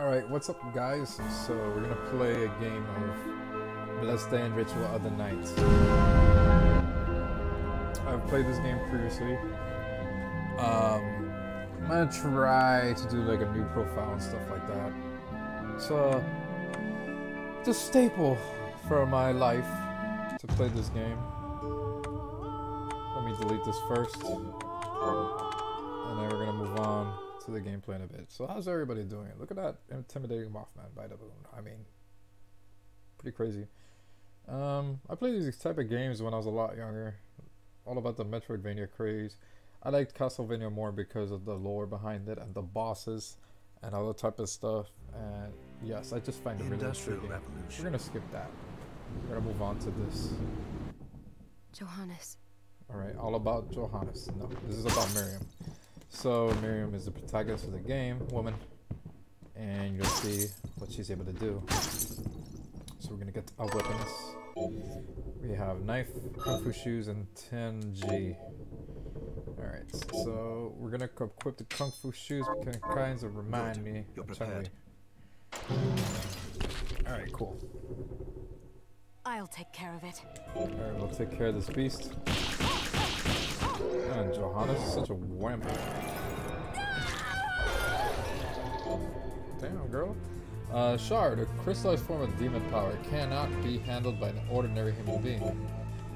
Alright, what's up guys? So we're gonna play a game of and Ritual of the Night. I've played this game previously. Um, I'm gonna try to do like a new profile and stuff like that. So, it's a staple for my life to play this game. Let me delete this first. And then we're gonna move on to the gameplay in a bit. So how's everybody doing? Look at that intimidating Mothman by the moon. I mean, pretty crazy. Um, I played these type of games when I was a lot younger. All about the Metroidvania craze. I liked Castlevania more because of the lore behind it and the bosses and all that type of stuff. And yes, I just find The it really Industrial intriguing. We're gonna skip that. We're gonna move on to this. Johannes. All right, all about Johannes. No, this is about Miriam. So Miriam is the protagonist of the game, woman, and you'll see what she's able to do. So we're gonna get our weapons. We have knife, kung fu shoes, and 10G. All right, so we're gonna equip the kung fu shoes because it kinds of remind me. You're of Chun-Li. prepared. All right, cool. I'll take care of it. All right, we'll take care of this beast. Man, Johannes is such a wimp. Damn, girl. Uh, Shard, a crystallized form of demon power, cannot be handled by an ordinary human being.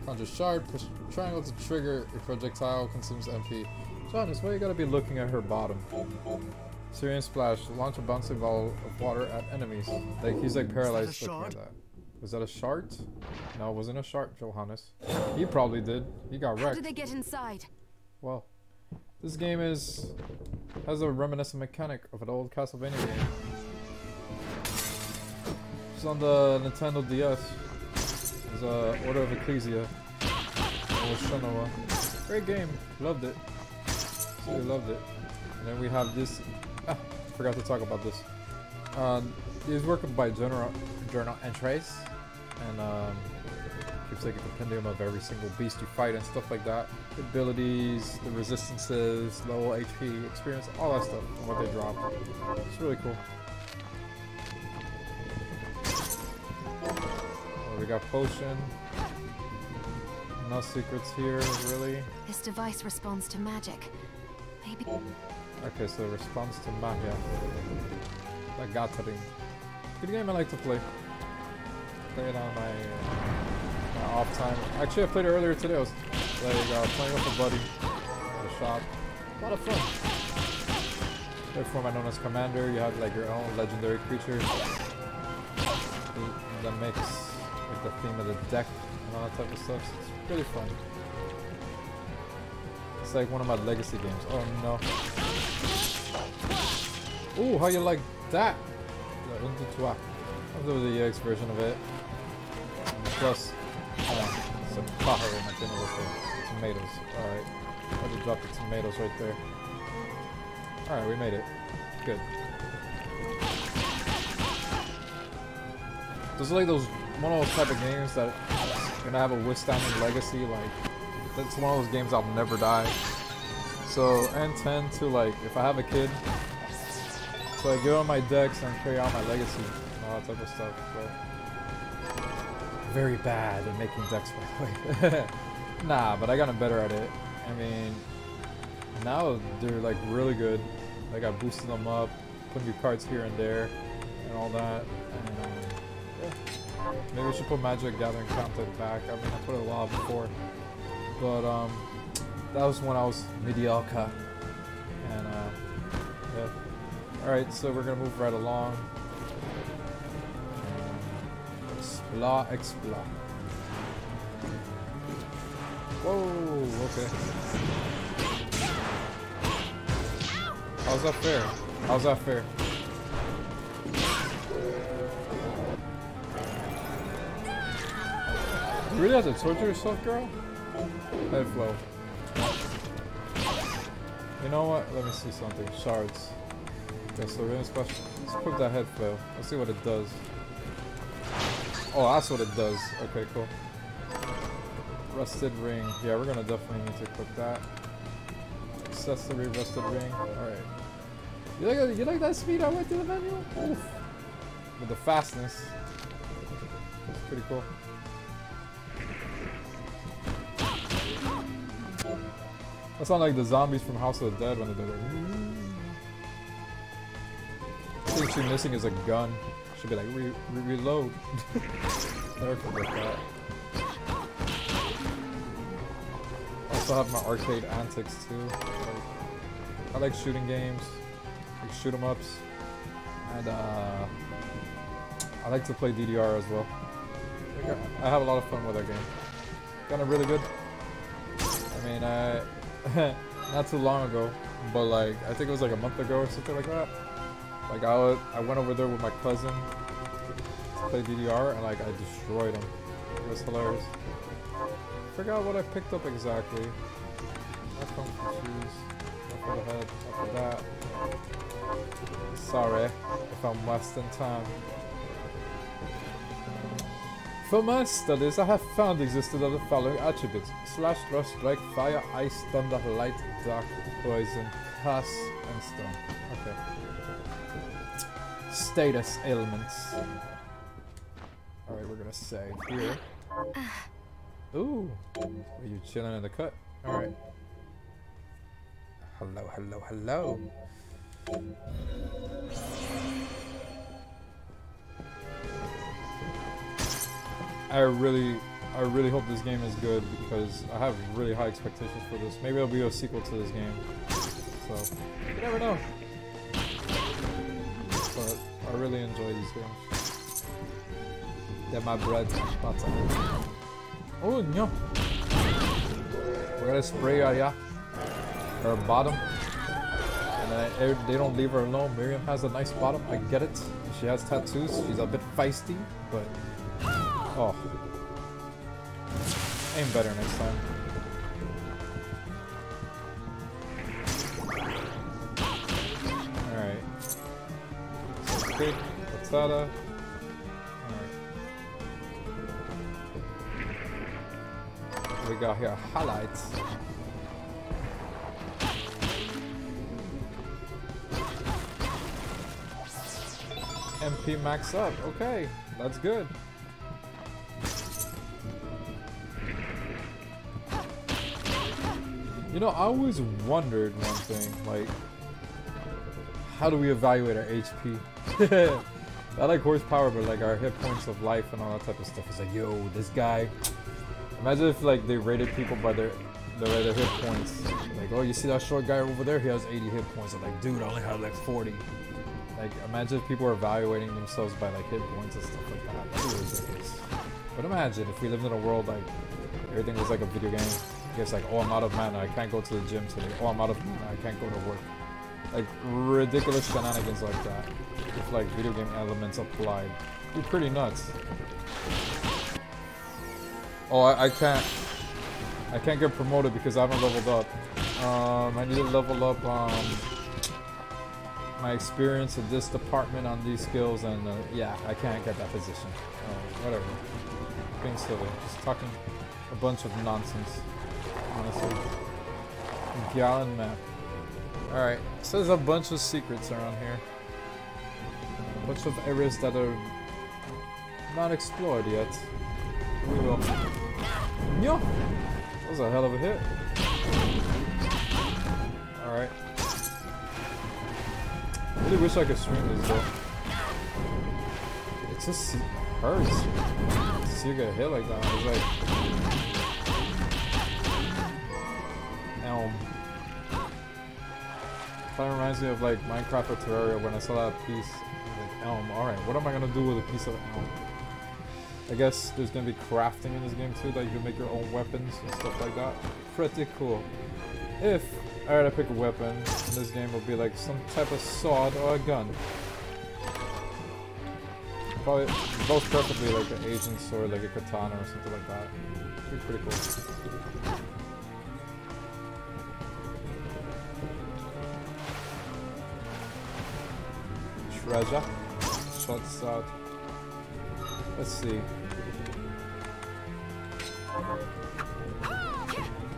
Conjure Shard, push triangle to trigger a projectile, consumes MP. Johannes, why you gotta be looking at her bottom? Syrian Splash, launch a bouncing ball of water at enemies. Like he's like paralyzed looking at that. Was that a shard? No, it wasn't a shard, Johannes. He probably did. He got wrecked. How did they get inside? Well, this game is has a reminiscent mechanic of an old Castlevania game. It's on the Nintendo DS. It's uh, Order of Ecclesia. Great game. Loved it. Absolutely loved it. And then we have this. Ah, forgot to talk about this. Um, he's working by journal journal entries, and um, keeps like a compendium of every single beast you fight and stuff like that. The abilities, the resistances, level HP, experience, all that stuff, and what they drop. It's really cool. Oh, we got potion. No secrets here, really. This device responds to magic. Maybe. Okay, so response to Magia. Like Gathering. Good game I like to play. Play it on my, uh, my off time. Actually, I played earlier today. I was like uh, playing with a buddy at a shop. A lot of fun. Third form I known as Commander. You have like your own legendary creatures that makes like the theme of the deck and all that type of stuff. So it's really fun. It's like one of my legacy games. Oh no. Ooh, how you like that? The Untutua. I'll do the EX version of it. Plus, uh, at the end of the tomatoes. Alright. I'll just drop the tomatoes right there. Alright, we made it. Good. Those are like those one of those type of games that gonna have a withstanding legacy. Like that's one of those games I'll never die. So I intend to like if I have a kid, so I get on my decks and carry out my legacy and all that type of stuff. So very bad at making decks by the way. nah, but I got gotten better at it. I mean now they're like really good. Like I boosted them up, put new cards here and there and all that. And yeah. Maybe we should put Magic Gathering content back. I mean I put it a while before. But um that was when I was mediocre. And uh yeah. Alright, so we're gonna move right along. Explore. Whoa, okay. How's that fair? How's that fair? You really have to torture yourself, girl? Head flow. You know what? Let me see something. Shards. Okay, so we're gonna special. Let's put that head flow. Let's see what it does. Oh, that's what it does. Okay, cool. Rusted ring. Yeah, we're gonna definitely need to equip that. Accessory rusted ring. Alright. You like you like that speed I went to the menu? Oof. With the fastness. It's pretty cool. That sound like the zombies from House of the Dead when they do like. The thing she's missing is a gun. Should be like re re reload. Never forget that. Also have my arcade antics too. Like, I like shooting games, like shoot 'em ups, and uh, I like to play DDR as well. I have a lot of fun with that game. Kind of really good. I mean, I not too long ago, but like I think it was like a month ago or something like that. Like I was, I went over there with my cousin to play DDR, and like I destroyed him. It was hilarious. Forgot what I picked up exactly. Confused. Not for the head. For that. Sorry if I'm wasting time. For my studies, I have found existed of the following attributes. Slash, thrust, strike, fire, ice, thunder, light, dark, poison, pass, and stone. Status ailments. Alright, we're gonna save here. Ooh. Are you chilling in the cut? Alright. Hello, hello, hello. I really, I really hope this game is good because I have really high expectations for this. Maybe it'll be a sequel to this game. So, you never know. I really enjoy these games. They're my bread butter. Oh no! We're gonna spray Aya. Her bottom. And I- they don't leave her alone. Miriam has a nice bottom. I get it. She has tattoos. She's a bit feisty, but oh, aim better next time. Patada. Alright. We got here highlights. MP max up. Okay, that's good. You know, I always wondered one thing, like, how do we evaluate our HP? I like horsepower, but like our hit points of life and all that type of stuff. It's like, yo, this guy. Imagine if like they rated people by their their, their hit points. Like, oh, you see that short guy over there? He has 80 hit points. I'm like, dude, I only have like 40. Like, imagine if people are evaluating themselves by like hit points and stuff like that. But imagine if we lived in a world like everything was like a video game. It's like, oh, I'm out of mana. I can't go to the gym today. Oh, I'm out of mana. I can't go to work. Like ridiculous shenanigans like that. With like video game elements applied. Be pretty nuts. Oh, I, I can't. I can't get promoted because I haven't leveled up. Um, I need to level up um, my experience in this department on these skills, and uh, yeah, I can't get that position. Uh, whatever. Being silly, just talking a bunch of nonsense. Honestly, Galleon map. All right, so there's a bunch of secrets around here. A bunch of areas that are not explored yet. We will. Yeah. That was a hell of a hit. Alright. Really wish I could stream this though. It just hurts. See you get hit like that. It's like Kind of reminds me of like Minecraft or Terraria when I saw that piece. Like Elm. Alright, what am I gonna do with a piece of Elm? I guess there's gonna be crafting in this game too, that you can make your own weapons and stuff like that. Pretty cool. If I were to pick a weapon in this game, would be like some type of sword or a gun. Probably both preferably like an Asian sword, like a katana or something like that. Be pretty cool. Treasure. Shots. Let's see.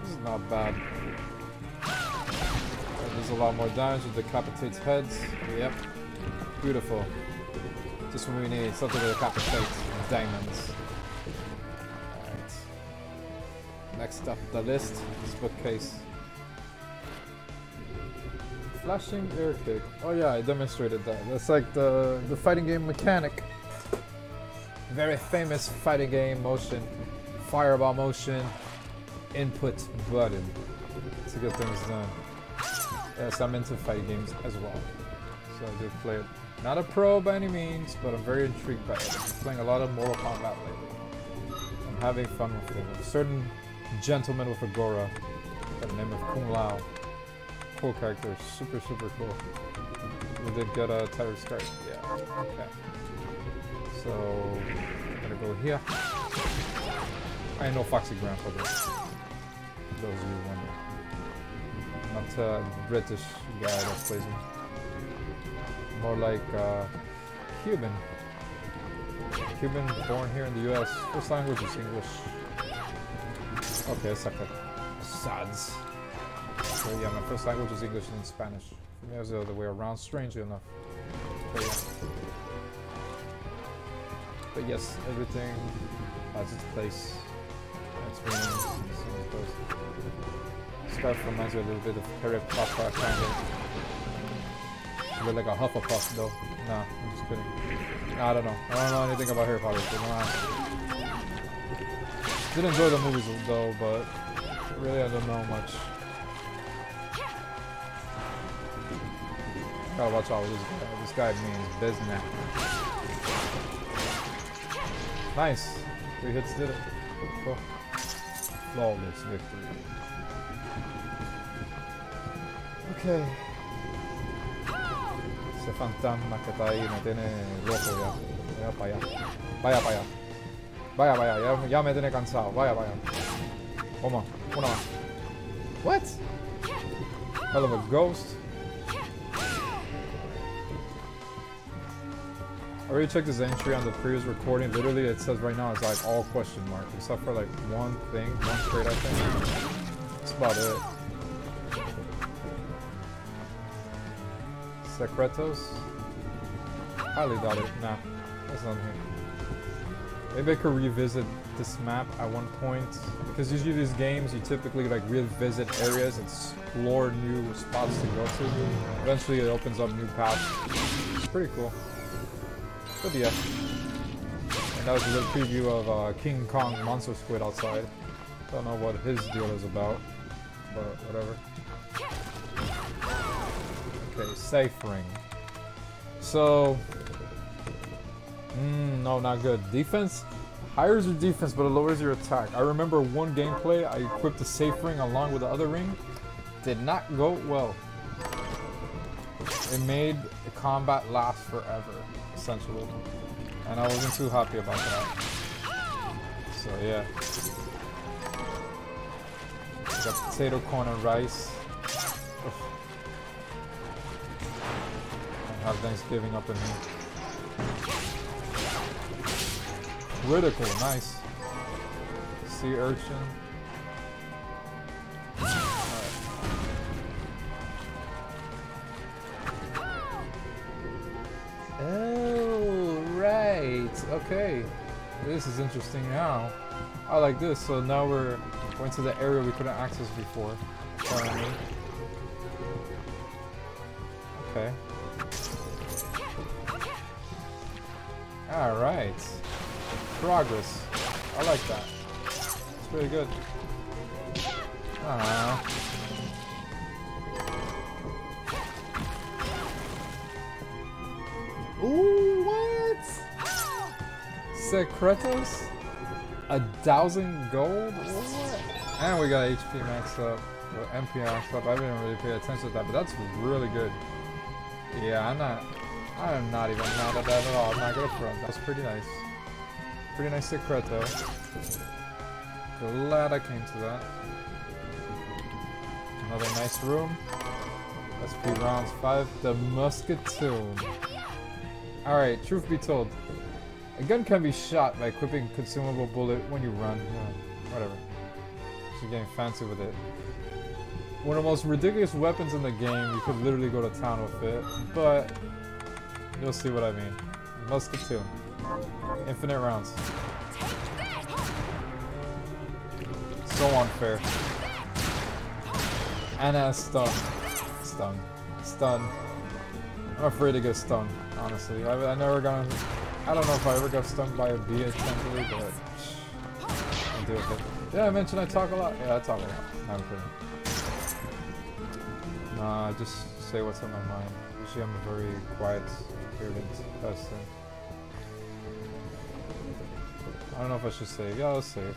This is not bad. I Does a lot more damage. It decapitates heads. Yep. Beautiful. Just what we need. Something to decapitate diamonds. Alright. Next up the list is bookcase. Flashing air kick. Oh yeah, I demonstrated that. That's like the the fighting game mechanic. Very famous fighting game motion. Fireball motion. Input button. To get things done. Yes, I'm into fighting games as well. So I do play it. Not a pro by any means, but I'm very intrigued by it. I'm playing a lot of Mortal Kombat lately. I'm having fun with it. A certain gentleman with a Gora by the name of Kung Lao. Cool character, super super cool. We did get a Tyrus card. Yeah. Okay. So gonna go here. I know Foxy Grandfather. Those of you wondering. Not a British guy that plays him. More like uh, Cuban. Cuban, born here in the U.S. First language is English. Okay, second. Sads. So yeah, my first language is English and Spanish. For me, it was the other way around, strangely enough. But yeah. But yes, everything has its place. It's been place. Scarf reminds me a little bit of Harry Potter, kind of. But like a Hufflepuff, though. Nah, I'm just kidding. Nah, I don't know. I don't know anything about Harry Potter, don't. Did enjoy the movies, though, but really I don't know much. Gotta watch out this guy. This guy means business. Nice. Three hits did it. Cool. Flawless victory. Ok. Ese fantasma que está ahí me tiene loco ya. Vaya para allá. Vaya para allá. Vaya allá. Ya, ya me tiene cansado. Vaya allá. Toma. Una más. What? Hell of a ghost. Already checked his entry on the previous recording. Literally, it says right now it's like all question marks, except for like one thing, one trait, I think. That's about it. Secretos? Highly doubt it. Nah, that's not here. Maybe I could revisit this map at one point. Because usually these games, you typically like revisit areas, explore new spots to go to. Eventually it opens up new paths. It's pretty cool. Yeah. And that was a little preview of uh, King Kong Monster Squid outside. Don't know what his deal is about, but whatever. Okay, safe ring. So, mm, no, not good. Defense higher your defense, but it lowers your attack. I remember one gameplay, I equipped the safe ring along with the other ring. Did not go well. It made the combat last forever, And I wasn't too happy about that. So yeah. Got potato, corn, and rice. Ugh. I have Thanksgiving up in here. Critical, nice. Sea urchin. Okay. This is interesting now. I like this. So now we're going to the area we couldn't access before. Apparently. Okay. Alright. Progress. I like that. It's pretty good. Ah. Secretos? A thousand gold? And we got HP max up. Or MP max up. I didn't really pay attention to that, but that's really good. Yeah, I'm not. I'm not even mad at that at all. I'm not gonna front. That's pretty nice. Pretty nice secreto. Glad I came to that. Another nice room. SP rounds 5. The Musketoon. Alright, truth be told. A gun can be shot by equipping consumable bullet when you run. Yeah, whatever. She's getting fancy with it. one of the most ridiculous weapons in the game. You could literally go to town with it, but you'll see what I mean. Musket Musketoon. Infinite rounds. So unfair. And a stun. Stun. Stun. I'm afraid to get stung, honestly. I, I never got... I don't know if I ever got stung by a bee but... I deal with it. Yeah, I mentioned I talk a lot. Yeah, I talk a lot. I'm kidding. Nah, I just say what's on my mind. Usually I'm a very quiet, spirited person. I don't know if I should save. Yeah, let's save.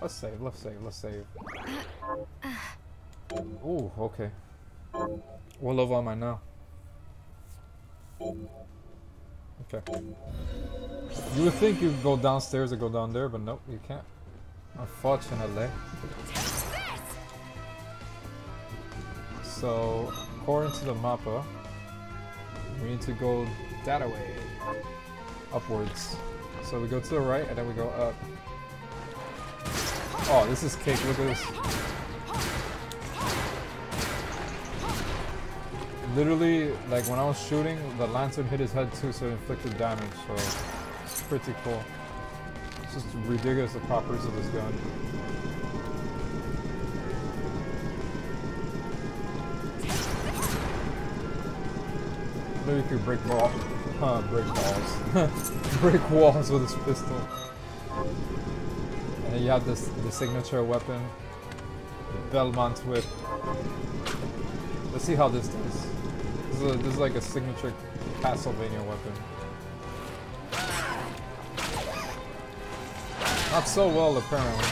Let's save, let's save, let's save. Ooh, okay. What level am I now? Okay. You would think you'd go downstairs or go down there, but nope, you can't. Unfortunately. So, according to the mappa, we need to go that way. Upwards. So we go to the right and then we go up. Oh, this is cake. Look at this. Literally, like when I was shooting, the lantern hit his head too, so it inflicted damage. So it's pretty cool. It's just ridiculous the properties of this gun. Maybe you could break ball, huh, break balls, break walls with this pistol. And then you have this the signature weapon, Belmont whip. Let's see how this does. This is, a, this is like a signature Castlevania weapon. Not so well, apparently.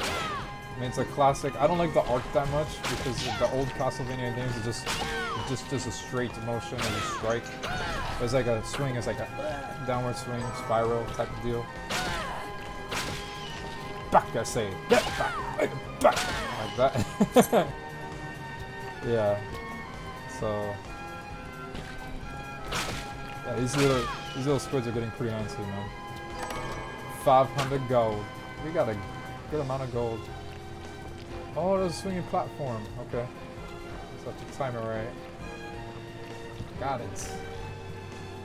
I mean, it's a classic. I don't like the arc that much because the old Castlevania games are just just just a straight motion and a strike. It's like a swing. It's like a downward swing, spiral type of deal. Back, I say. Back, back, back, like that. yeah. So. Yeah, these little these little squids are getting pretty antsy, man. 500 gold. We got a good amount of gold. Oh, there's a swinging platform. Okay. So I have to time it right. Got it.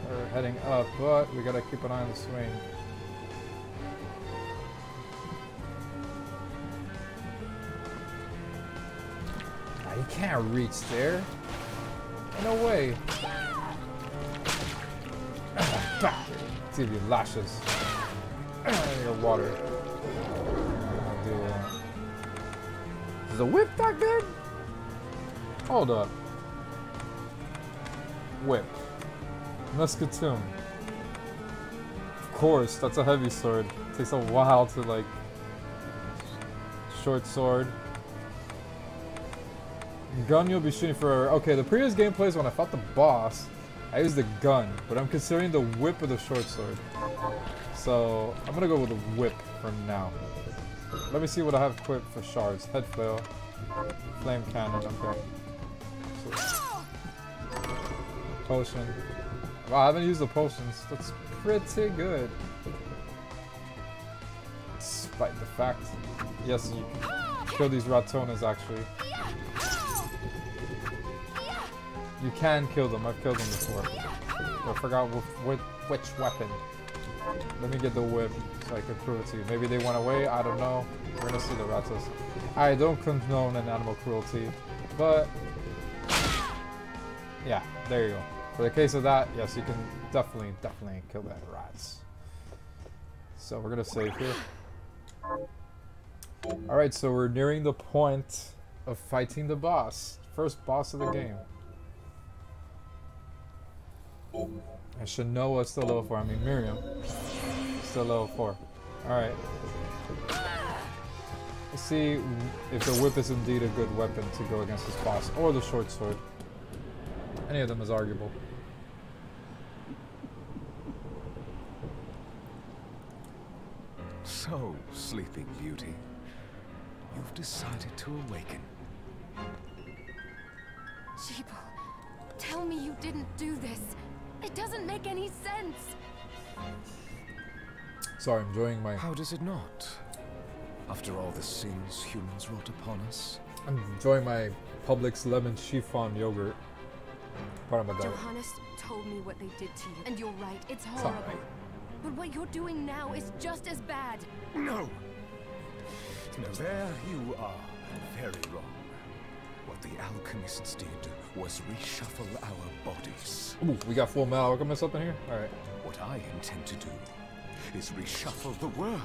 We're heading up, but we gotta keep an eye on the swing. Can't reach there. No way. Back. Give you lashes. Your water. I'll do that. Is the whip that good? Hold up. Whip. Musketoon. Of course, that's a heavy sword. takes a while to like short sword. Gun you'll be shooting for okay, the previous gameplays when I fought the boss, I used the gun, but I'm considering the whip of the short sword. So I'm gonna go with the whip for now. Let me see what I have equipped for shards. Head flail, flame cannon, okay. Potion. Wow, I haven't used the potions. That's pretty good. Despite the fact, yes, you can kill these ratonas actually. You can kill them. I've killed them before. I forgot which, which weapon. Let me get the whip so I can prove it to you. Maybe they went away. I don't know. We're gonna see the ratos. I don't condone an animal cruelty, but yeah, there you go. For the case of that, yes, you can definitely, definitely kill that rats. So we're gonna save here. Alright, so we're nearing the point of fighting the boss. First boss of the game. And Shanoa still level 4. I mean, Miriam still level 4. Alright. Let's see if the whip is indeed a good weapon to go against this boss. Or the short sword. Any of them is arguable. So, Sleeping Beauty, you've decided to awaken. Gebel, tell me you didn't do this. It doesn't make any sense. Sorry, I'm enjoying my... How does it not? After all the sins humans wrought upon us? I'm enjoying my Publix lemon chiffon yogurt. Part of my diet. Johannes told me what they did to you. And you're right, it's It's horrible. alright. But what you're doing now is just as bad. No! No, there you are very wrong. What the alchemists did was reshuffle our bodies. Ooh, we got full metal alchemist up in here? Alright. What I intend to do is reshuffle the world.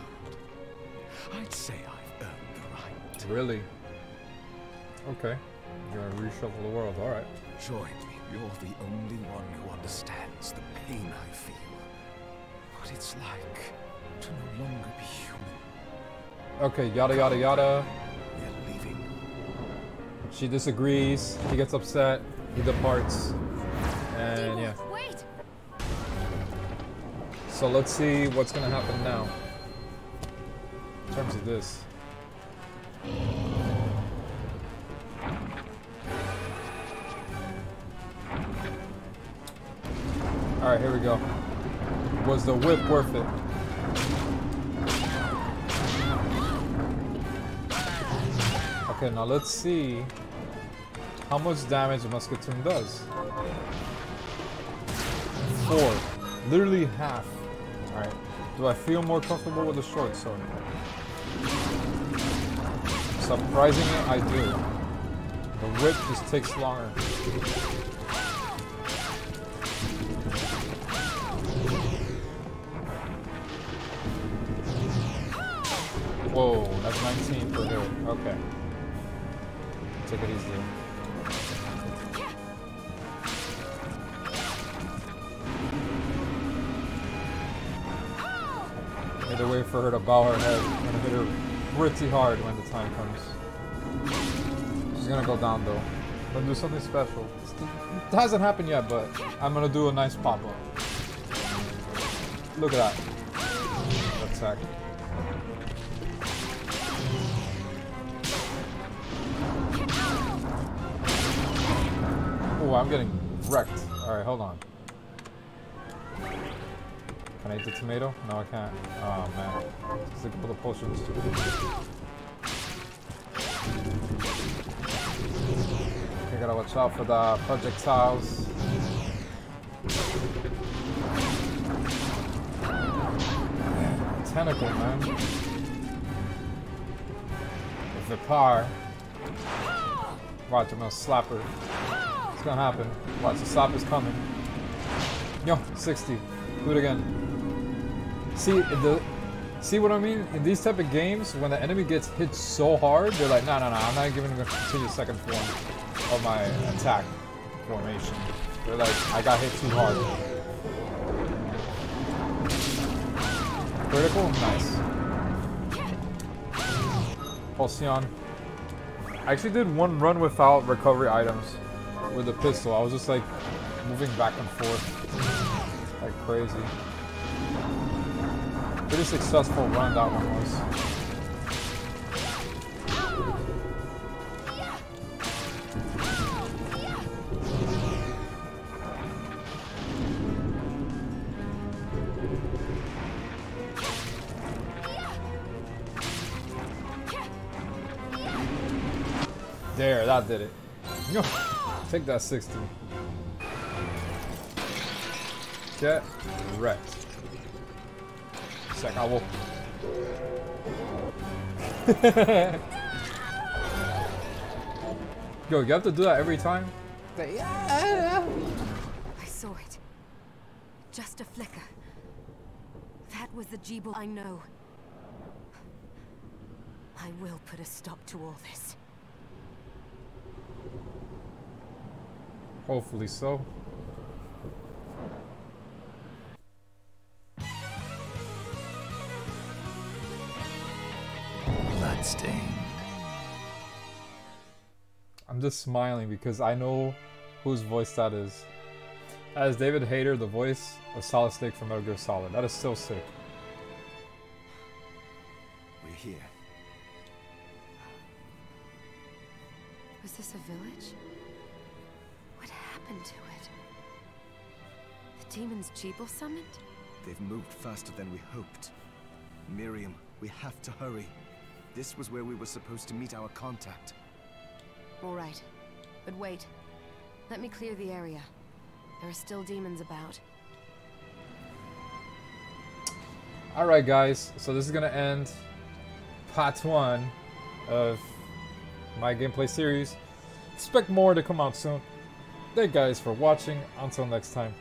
I'd say I've earned the right. Really? Okay. You're gonna reshuffle the world, alright. Join me. You're the only one who understands the pain I feel. What it's like to no longer be human. Okay, yada yada yada. She disagrees, he gets upset, he departs. And yeah. Wait! So let's see what's gonna happen now. In terms of this. Alright, here we go. Was the whip worth it? Okay, now let's see how much damage a Musketoon does. Four. Literally half. Alright. Do I feel more comfortable with the short sword? Surprisingly, I do. The whip just takes longer. Whoa, that's 19 per hit. Okay. Take it easy. For her to bow her head. I'm hit her pretty hard when the time comes. She's gonna go down though. Gonna do something special. It hasn't happened yet, but I'm gonna do a nice pop up. Look at that. Attack. Oh, I'm getting wrecked. Alright, hold on. Can I eat the tomato? No, I can't. Oh man. A couple of potions. I gotta watch out for the projectiles. Tentacle, man. If the car. Watch, I'm gonna slap her. It's gonna happen. Watch, the slap is coming. Yo, 60. Do it again. See the see what I mean? In these type of games, when the enemy gets hit so hard, they're like, no no no, I'm not giving him a continuous second form of my attack formation. They're like, I got hit too hard. Critical? Nice. Halcyon. I actually did one run without recovery items with the pistol. I was just like moving back and forth like crazy. Pretty successful run that one was. There, that did it. Take that 60. Get wrecked. Sec, I will. Yo, you have to do that every time? I saw it. Just a flicker. That was the Gebel I know. I will put a stop to all this. Hopefully so. Bloodstained. I'm just smiling because I know whose voice that is. That is David Hayter, the voice of Solid Snake from Metal Gear Solid. That is so sick. We're here. Was this a village? What happened to it? The demons Gebel summoned? They've moved faster than we hoped. Miriam, we have to hurry. This was where we were supposed to meet our contact. All right. But wait. Let me clear the area. There are still demons about. Alright guys, so this is gonna end part one of my gameplay series. Expect more to come out soon. Thank you guys for watching. Until next time.